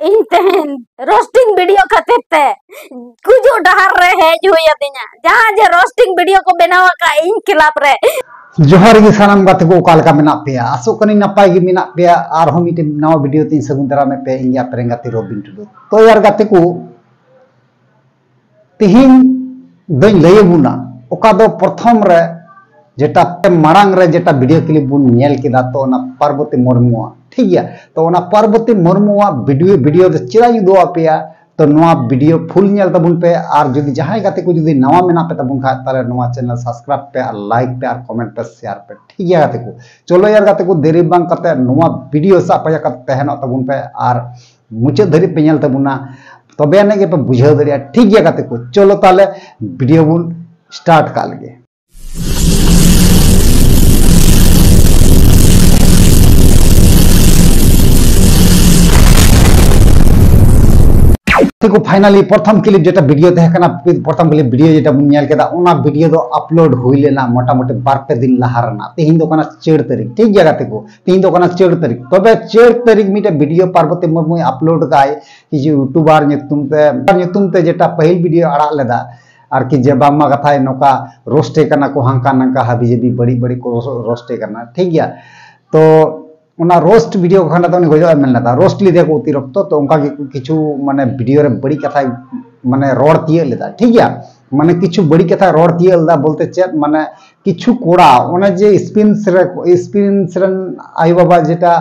इंतेन roasting video खातिरते कुजो रहे है जो या जे रोस्टिंग वीडियो को बनावा का इन खिलाफ रे जोहर गी सनम बात को काल का मेना पे आसो कनी नपाय गी मेना पे आर हो मीटे नव वीडियो तीन सगुन तरह में पे इंडिया प्रेंगा ते रोबिन टुडू तो यार गाते को तिहिं दई लये बुना। ओका दो प्रथम रे जेटा मारांग रे जेटा वीडियो क्लिप बुन नेल के दातो ना पार्वती मुर्मुआ। पार्वती मुर्मू ठीक गया तो ना वीडियो दो दो फुल तबुन पे और जदि जहाँ गाते को जदि नवा मेना पे तबुन खा ताले नवा चैनल सब्सक्राइब पे और लाइक पे और कमेंट पे शेयर पे ठीक गया गाते को चलो यार देरी बांग करते नवा वीडियो सा पया का तहनो तबुन पे और मुचे धरी पे नेल तबुना तबे आने के पे ठीक गया गाते को चलो ताले वीडियो बुन स्टार्ट जेटा बुन नेल केदा ओना वीडियो दो अपलोड हुई लेना मोटा मोटी बार पे दिन लहा रना तेहिन दो कना चेड़ तारीख ठीक जगह ते को तेहिन दो कना चेड़ तारीख तबे चेड़ तारीख मिटे वीडियो पार्वती मुर्मू अपलोड काय कि जे यूट्यूबर nyutum ते nyutum ते जेटा पहिल वीडियो अड़ा लेदा আর কি যে বাম্মা কথায় নৌকা রোস্টে কানা কো হাঙ্কা নাঙ্কা হাবি জেবি বড়ি বড়ি কো রোস্টে কানা ঠিক গিয়া তো रोस्ट वीडियो खाना तो गजो मेन लेदा रोस्ट को अतिरिक्त तो उनका किछु माने वीडियो रे बड़ी कथा माने रोड तिये लेदा ठीक गया माने किछु बड़ी कथा रोड तिये बोलते चेत, माने किछु कोड़ा ओने जे स्पिन्स रे स्पिन्स रन आयु जेटा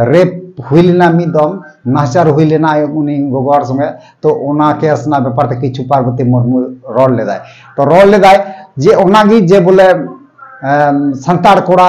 रेप हुई लेना मिद दम, नाचार उनी गोगोर संगे तो ओना केस ना व्यापार ते किछु पार्वती मुर्मू रोड लेदाय जे बोले संताड़ कोड़ा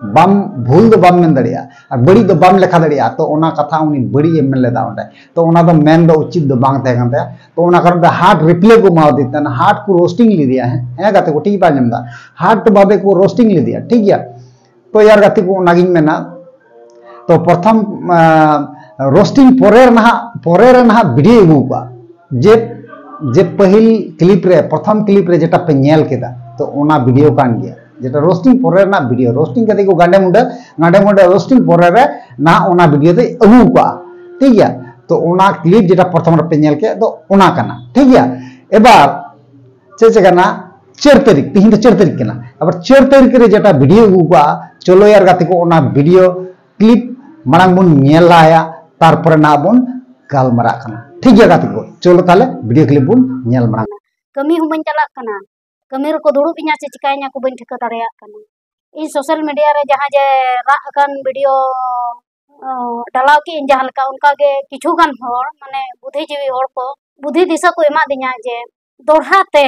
बम, भूल दो बम मेन दड़िया, और बड़ी दो बम लेखा दड़िया तो ओना कथा उनी बड़ी एम लेदा ओंडे तो ओना दो मेन दो उचित दो बांग थे गंते तो ओना कारण दो हार्ट रिप्ले को माव दितन हार्ट को रोस्टिंग ली दिया है। है गाते को ठीक पा जमदा हार्ट बाबे को रोस्टिंग ली दिया, ठीक गया तो यार गाते को नागिन मेना तो प्रथम रोस्टिंग पोरेर नहा पोरेर नहा वीडियो का। जे जे पहिल क्लिप रे प्रथम क्लिप रे जेटा पे नेल केदा तो ओना वीडियो कान गया जेटा रोस्टिंग पोरे ना वीडियो रोस्टिंग कते को गांडे मुंडे गांडे मुंडे रोस्टिंग पोरे रे ना ओना वीडियो ते अगू का ठीक गया तो ओना क्लिप जेटा प्रथम रे पे नेल के तो ओना काना ठीक गया एबार चे चे काना चार तारीख तिहिन तो चार तारीख केना अब चार तारीख रे जेटा वीडियो अगू का चलो यार गाते को ओना वीडियो क्लिप मांग बुन नेल लाया तारपरे ना बुन गालमारा काना ठीक गया गाते को चलो ताले वीडियो क्लिप बुन नेल मांग कमी हूँ बन चलाक कमी दुड़ुब इना से चिकाइना को ठिका दाड़ियाक कना इन सोशल मीडिया रे जहाँ जे राग कन वीडियो डालाव की जहाँ उनका के किछु गान हर माने बुद्धिजीवी को, बुद्धि दिशा को एमा दिना जे दोढ़ा ते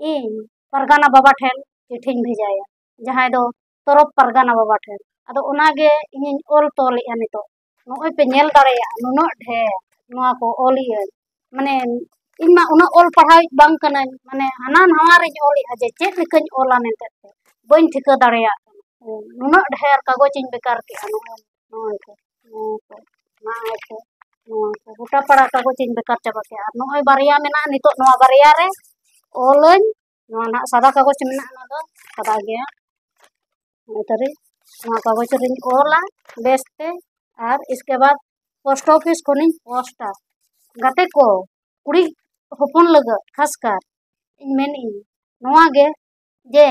इन परगाना बाबा ठेन चिठिन भेजाया जहाँ दो तरफ़ परगाना बाबा ठेन अदो इन ओल तोलिया नितो नोय पे नेल दाड़िया नुनो ढेर को ओलिया माने इन मा उना ओल माने हाना नवा रे ओली जे ओला नेते बइन ठिका दाड़िया नुना ढेर बेकार के अनु ना बेकार चाबा के आर नोय बारिया ना सादा कागज़ ना ओला इसके बाद पोस्ट ऑफ़िस पोस्टा गाते को हपन लगा खासकर नवा गे जे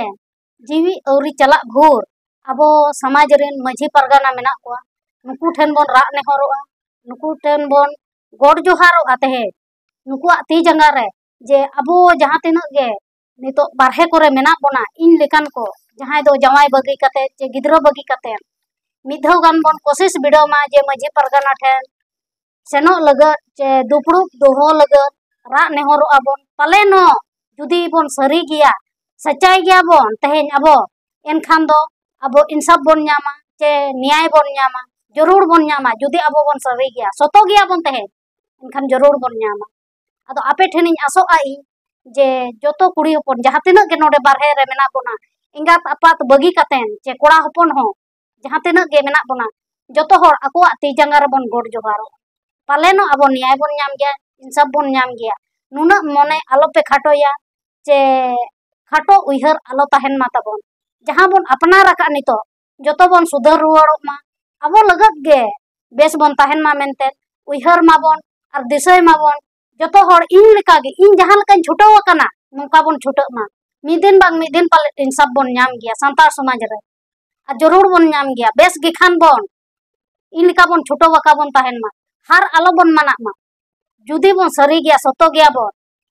जीवी औरी चला भोर अब समाज रेन माझी परगाना को नुकु बन रा नेहरोआ नुकु बन गोड जोहारोआ तेहे नुकुआ ती जंगा जे अब जहाँ तिना नितो बारहे करे मेना बोना इन लेकान को जहाँ दो जवाई बगी गिद्रो बगी कोशिश बिडो मा जे माझी परगाना ठेन सेनो सेन चे दुपड़ दोहो लग रहा नेहर बन पाले नदी बन सारी गया सचाई गया बन तेज अब एनखान अब इनसाफ बन नामा चे न्याय बन नामा ज़रूर बन नामा जुदी अब बन सारी गया सतो गया बन तेज इनखान ज़रूर बन नामा अब आपे ठेन आसोगा इन जे जो तो कुड़ी हपन जहाँ तक के ना बारहे मे बोना एगत आपात बगी चे कड़ा हपन जहाँ तक बना जो हर आपको तीजा रेबन गड़ जोहारों पालेनो अब न्याय बन नाम गया इंसाफ बन नाम गया नुना मने आलोपे खाटोया जे खाटो उहर आलो तहन मा तबन जहाँ बन अपना रखा नितो जतो बन सुधर रुआड़ोग मा अब लगत गे बेस बन तहन मा मेनते उहर मा बन और दिसय मा बन जतो हर इन लेका गे इन जहाँ लेका छुटाव कना नोका बन छुटा मा मिदिन बांग मिदिन पाले इंसाफ बन नाम गया संतार समाज रे और ज़रूर बन नाम गया बेस गिखान बन इन लेका बन छुटाव का बन तहन मा हर आलो बन मना जुदी बन, सरी गया, सतो गया बन।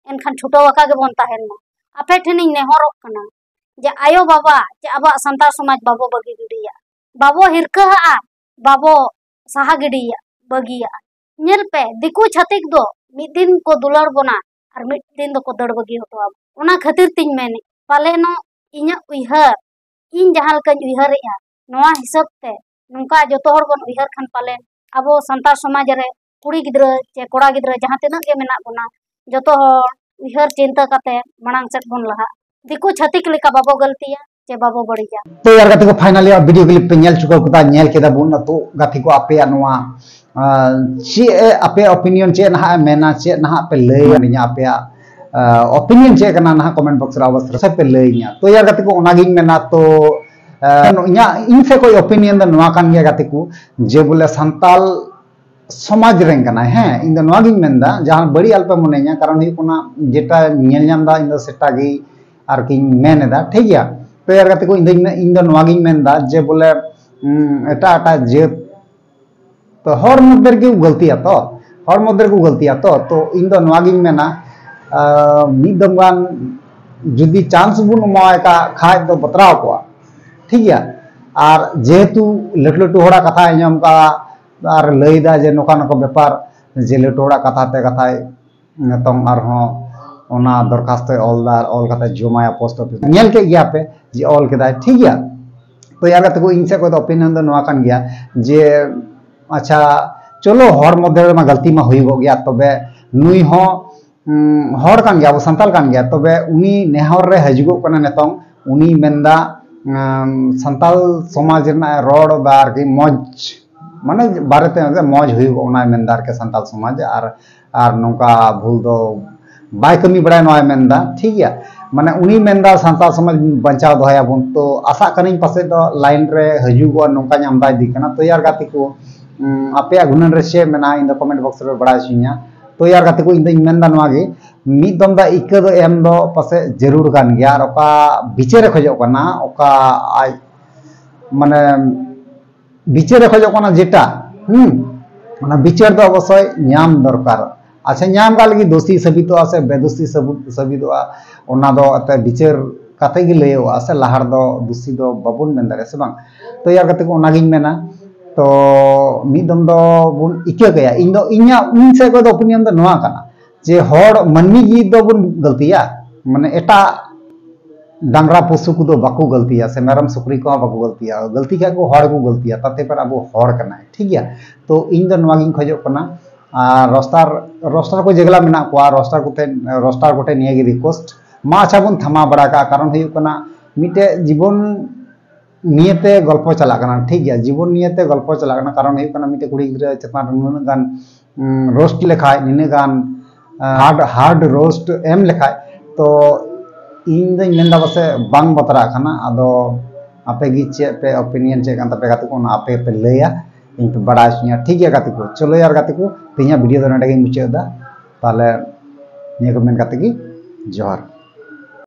एनखान छोटो बका के बन तहन मा। आपे ठेनी नेहरक कना। जे आयो बाबा, जे अब संतार समाज बाबो बगी गिडिया। बाबो हिरका आ, बाबो सहा गिडिया, बगिया। पे, दिकु छतिक दो मिद दिन को दुलर बना और मिद दिन दो को दड़ बगी होतो अब। ओना खातिर तिन मेने। पाले नो इnya उइहर इन जहाँ लकन उइहर नवा हिसाब ते, नुका जो हर बन उहर खान पाले। अब सानतार समाज कुड़ी गिद्रा चे कोड़ा गिद्रा जहाँ तिना बना जो उहर चिंता मनांग सेट बन लहा दिको छतिक लेका बाबो गलतिया चे बाबो बढ़िया तो यार गाते को फाइनली वीडियो क्लिप पे नेल चुका कुता नेल केदा बुन तो गाते को आपे नवा चे आपे ओपिनियन चे ना मेना चे ना पे ले निया आपे ओपिनियन चे कना ना कमेंट बॉक्स रे अवश्य पे ले तो यार गाते को ओनागिन मेना तो इन से कोई ओपिनियन गाते को जे बोले संताल समाज रें है इन गिन मेंदा बड़ी अल्प मनेया कारण हुई कोना जेटा नेल नाम इन द सेटा गी आर की मेन ठीक है तो यार गाते को इन गिन जे बोले एटा एटा जे तो हर मध्य के गलती तो हर मध्य को गलती तो तो इन मेना मिद दम जुदी चांस बुन माय का खाय दो बतराव को ठीक है। और जेहेतु लटू लटू हड़ा कथा आज़म का लैदा जे नौका नौका बेपार जे लटू हड़ा कथा ते कथा नितों दरखास्त ऑलदार ऑल कथा जमाया, पोस्ट ऑफ़िस नेल के गया पे, जे ऑल के ठीक है। तो यार को इन से कोई ओपिनियन दो नवा कान गया, जे अच्छा चलो, हर मध्य गलती में हुई गया तबे नुई हो हर कान गया संताल कान गया तबे उनी नेहर रे हजगो कना संताल समाज रोड मौज, माने बारे मौज के संताल समाज और नौका भूल कमी बड़ा मेनदा ठीक है? माने उनी मेनदा संताल समाज बचाव दोया बुन तो आशा करिन पासे दो लाइन रे हजुगो नौका नाम दाई दी कना तो गाती को आपे गुणन रे इन द कमेंट बॉक्स रे बड़ा सिया तैयार करते मिदम इक पास ज़रूर गया विचारे खजना मान विचारे खजना जेटा मैं विचार तो अवश्य नाम दरकार अच्छा नाम दोषी साबित से बेदोषी साबित विचार कत लैया से लहार दोषी बाबन मैं दें तैयार करते मना तो ᱢᱤᱫ ᱫᱚᱢ ᱫᱚ ᱵᱚᱱ ᱤᱠᱟᱹ ᱠᱟᱭᱟ ᱤᱧ ᱫᱚ ᱤᱧᱟᱹᱜ ᱤᱧ ᱥᱮᱫ ᱠᱷᱚᱱ ᱫᱚ ᱚᱯᱤᱱᱤᱭᱚᱱ ᱫᱚ ᱱᱚᱣᱟ ᱠᱟᱱᱟ जे हर मनी जी दो बन गलतिया माने एटा डांगरा पशु को बाको गलतिया से मेरम सुकरी को बाको गलतिया गलती क्या को हर को गलतिया ताते पर अब हर करना है ठीक है तो इन द नवागिन खजो कना रोस्टार रोस्टार को जगला मेना को रोस्टार को रोस्टार को निया की रिक्वेस्ट मा अच्छा बन थमा बड़ा का कारण हुई कना मिटे जीवन नियते गल्प चला कना ठीक है जीवन नियते गल्प चला कना कारण हुई कना मिटे कुड़ी गिद्रा चेतन नुन गान रोस्ट लेखा निने गान हार्ड हार्ड रोस्ट एम लेखाय तो इन दिन मेन पासे बांग बतरा खाना अदो आपे गी चे पे ओपिनियन चे कांता पे गाते को आपे पे लया इन पे बड़ा सुनिया ठीक है गाते को चलो यार गाते को तिया वीडियो दो नडे गे मुचे दा ताले जोहार